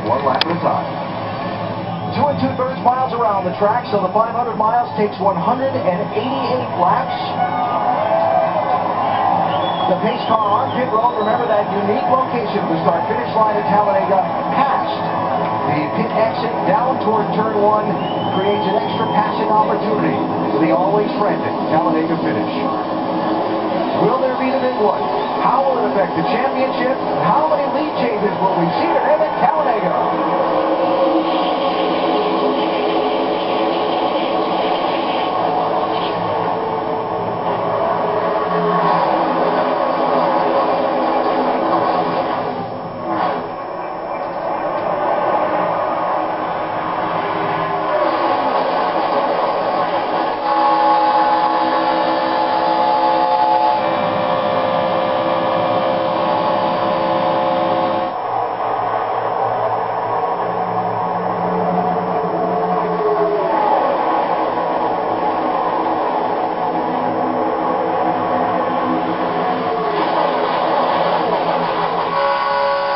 one lap at a time. Two and two-thirds miles around the track, so the 500 miles takes 188 laps. The pace car on pit road, remember that unique location the start-finish line at Talladega, past the pit exit down toward turn one, creates an extra passing opportunity for the always frantic Talladega finish. Will there be the big one? How will it affect the championship? How many lead changes will we see today at Talladega?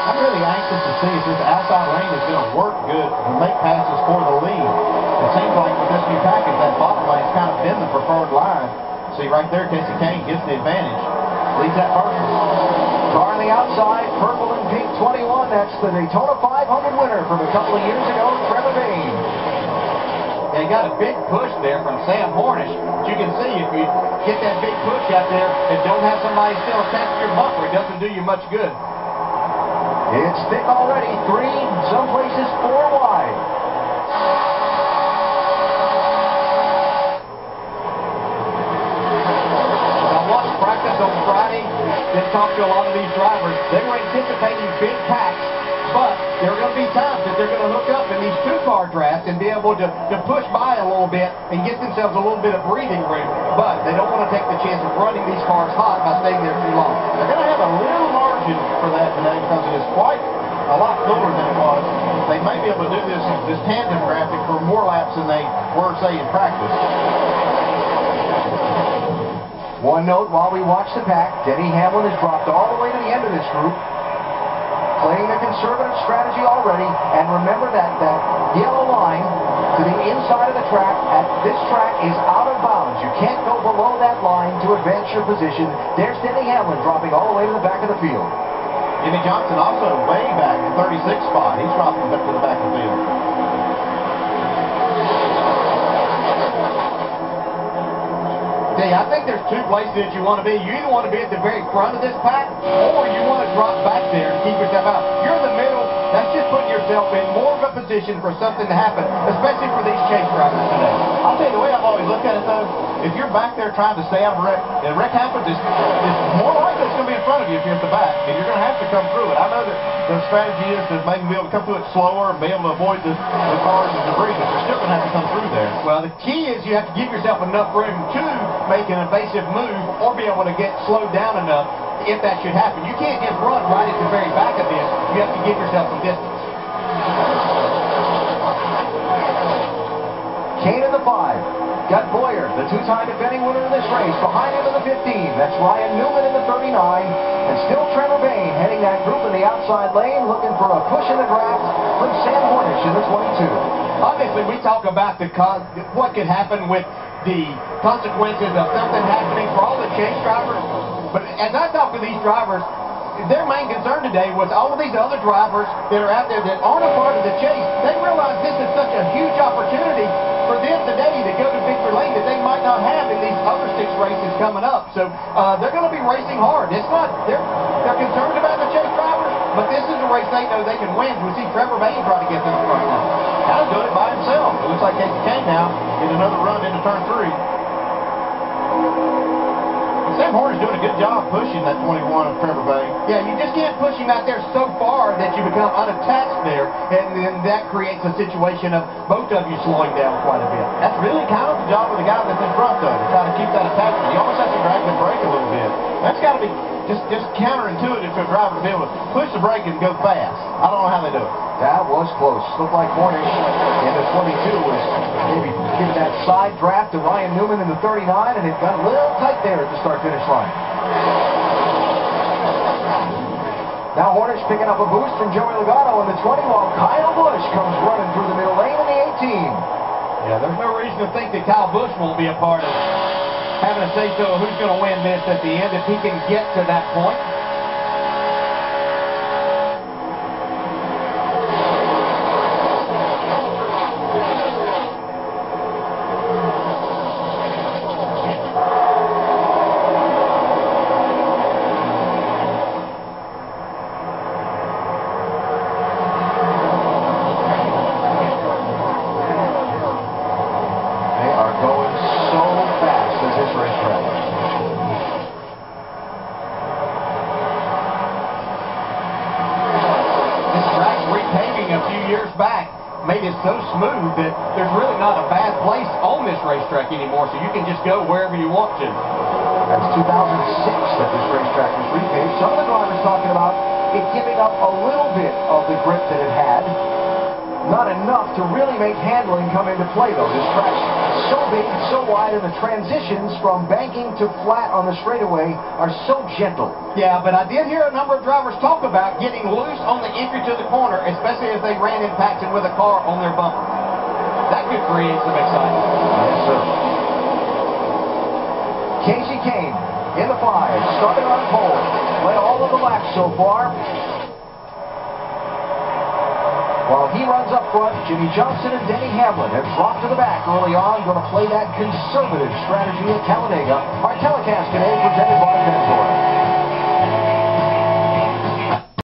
I'm really anxious to see if this outside lane is going to work good and make passes for the lead. It seems like with this new package, that bottom lane's kind of been the preferred line. See right there, Kasey Kahne gets the advantage. Leads that first. Car on the outside, purple and pink 21. That's the Daytona 500 winner from a couple of years ago, Trevor Bayne. They got a big push there from Sam Hornish. But you can see if you get that big push out there and don't have somebody still attached to your bumper, it doesn't do you much good. It's thick already, three, some places four wide. Practice on Friday, then talked to a lot of these drivers. They were anticipating big packs, but there are going to be times that they're going to hook up in these two-car drafts and be able to, to push by a little bit and get themselves a little bit of breathing room. But they don't want to take the chance of running these cars hot by staying there too long. They're going to have a little margin for that today because it is quite a lot cooler than it was. They may be able to do this, this tandem drafting for more laps than they were, say, in practice. One note while we watch the pack, Denny Hamlin has dropped all the way to the end of this group, playing a conservative strategy already, and remember that that yellow line to the inside of the track at this track is out of bounds. You can't go below that line to advance your position. There's Denny Hamlin dropping all the way to the back of the field. Jimmie Johnson also way back two places that you want to be. You either want to be at the very front of this pack, or you want to drop back there and keep yourself out. You're in the middle. That's just putting yourself in more for something to happen, especially for these chase drivers today. I'll tell you the way I've always looked at it, though, if you're back there trying to stay out of wreck, and wreck happens, it's, it's more likely it's going to be in front of you if you're at the back, and you're going to have to come through it. I know that the strategy is to maybe be able to come through it slower and be able to avoid the, the cars and debris, but you're still going to have to come through there. Well, the key is you have to give yourself enough room to make an evasive move or be able to get slowed down enough if that should happen. You can't just run right at the very back of this. You have to give yourself some distance. Kahne in the five. Got Bowyer, the two-time defending winner in this race, behind him in the 15. That's Ryan Newman in the 39. And still Trevor Bayne heading that group in the outside lane, looking for a push in the draft from Sam Hornish in the 22. Obviously, we talk about the con- what could happen with the consequences of something happening for all the chase drivers. But as I talk to these drivers, their main concern today was all of these other drivers that are out there that aren't a part of the chase. They realize this is such a huge opportunity for them today to go to victory lane that they might not have in these other six races coming up. So uh, they're going to be racing hard. It's not they're they're concerned about the chase drivers, but this is a race they know they can win. We see Trevor Bayne try to get the front line. Kind of doing it by himself. It looks like Kasey Kahne now get another run into turn three. Sam Hornish doing a good job pushing that 21 of Trevor Bay. Yeah, you just can't push him out there so far that you become unattached there, and then that creates a situation of both of you slowing down quite a bit. That's really kind of the job of the guy that's in front, though, to try to keep that attachment. You almost have to drag the brake a little bit. That's got to be just just counterintuitive to a driver to be able to push the brake and go fast. I don't know how they do it. That was close. Looked like Hornish in the 22 was maybe giving that side draft to Ryan Newman in the 39, and it got a little tight there at the start-finish line. Now Hornish picking up a boost from Joey Logano in the 20, while Kyle Busch comes running through the middle lane in the 18. Yeah, there's no reason to think that Kyle Busch won't be a part of having a say-so who's going to win this at the end if he can get to that point. They are going so fast at this racetrack. This track repaving a few years back made it so smooth that there's really not a bad place on this racetrack anymore, so you can just go wherever you want to. That's 2006 that this racetrack was repaved. Some of the drivers talking about it giving up a little bit of the grip that it had. Not enough to really make handling come into play, though. This track's so so wide, and the transitions from banking to flat on the straightaway are so gentle. Yeah, but I did hear a number of drivers talk about getting loose on the entry to the corner, especially as they ran impacted with a car on their bumper. That could create some excitement. Yes, sir. Kasey Kahne in the five, started on pole, led all of the laps so far. While he runs up front, Jimmie Johnson and Denny Hamlin have dropped to the back early on, going to play that conservative strategy at Talladega. Our telecast today presented by Ventura.